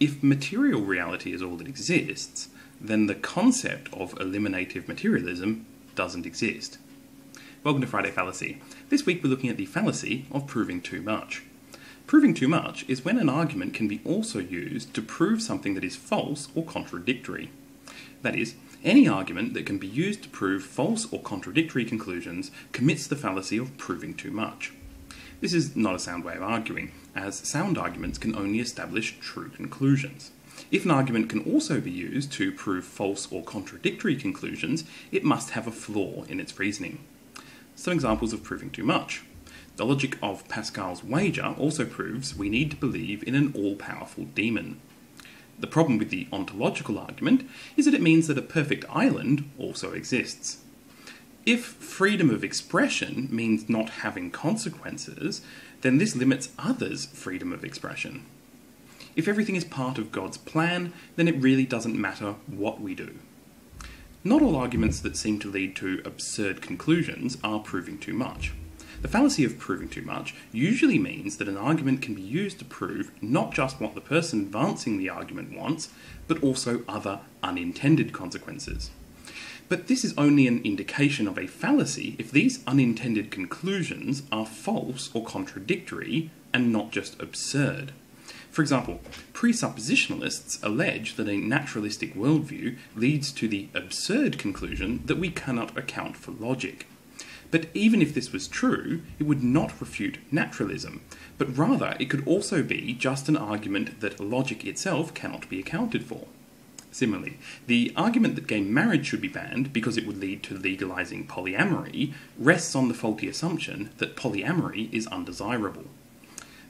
If material reality is all that exists, then the concept of eliminative materialism doesn't exist. Welcome to Friday Fallacy. This week we're looking at the fallacy of proving too much. Proving too much is when an argument can be also used to prove something that is false or contradictory. That is, any argument that can be used to prove false or contradictory conclusions commits the fallacy of proving too much. This is not a sound way of arguing, as sound arguments can only establish true conclusions. If an argument can also be used to prove false or contradictory conclusions, it must have a flaw in its reasoning. Some examples of proving too much. The logic of Pascal's wager also proves we need to believe in an all powerful demon. The problem with the ontological argument is that it means that a perfect island also exists. If freedom of expression means not having consequences, then this limits others' freedom of expression. If everything is part of God's plan, then it really doesn't matter what we do. Not all arguments that seem to lead to absurd conclusions are proving too much. The fallacy of proving too much usually means that an argument can be used to prove not just what the person advancing the argument wants, but also other unintended consequences. But this is only an indication of a fallacy if these unintended conclusions are false or contradictory and not just absurd. For example, presuppositionalists allege that a naturalistic worldview leads to the absurd conclusion that we cannot account for logic. But even if this was true, it would not refute naturalism, but rather it could also be just an argument that logic itself cannot be accounted for. Similarly, the argument that gay marriage should be banned because it would lead to legalizing polyamory rests on the faulty assumption that polyamory is undesirable.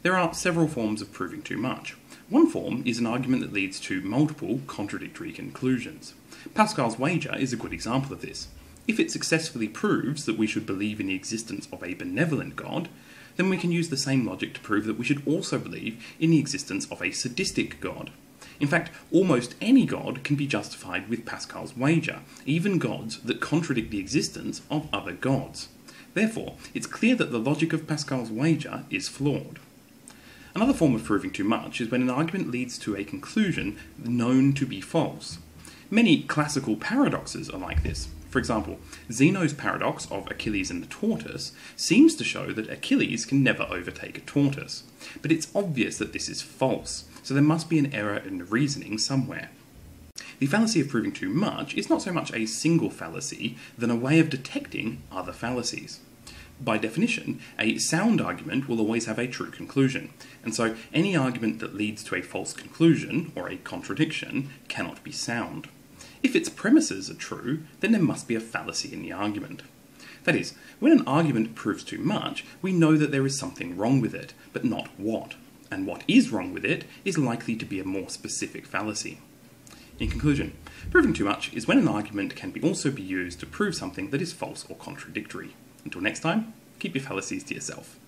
There are several forms of proving too much. One form is an argument that leads to multiple contradictory conclusions. Pascal's wager is a good example of this. If it successfully proves that we should believe in the existence of a benevolent God, then we can use the same logic to prove that we should also believe in the existence of a sadistic God. In fact, almost any God can be justified with Pascal's wager, even gods that contradict the existence of other gods. Therefore, it's clear that the logic of Pascal's wager is flawed. Another form of proving too much is when an argument leads to a conclusion known to be false. Many classical paradoxes are like this. For example, Zeno's paradox of Achilles and the tortoise seems to show that Achilles can never overtake a tortoise. But it's obvious that this is false, so there must be an error in the reasoning somewhere. The fallacy of proving too much is not so much a single fallacy than a way of detecting other fallacies. By definition, a sound argument will always have a true conclusion, and so any argument that leads to a false conclusion or a contradiction cannot be sound. If its premises are true, then there must be a fallacy in the argument. That is, when an argument proves too much, we know that there is something wrong with it, but not what. And what is wrong with it is likely to be a more specific fallacy. In conclusion, proving too much is when an argument can be also be used to prove something that is false or contradictory. Until next time, keep your fallacies to yourself.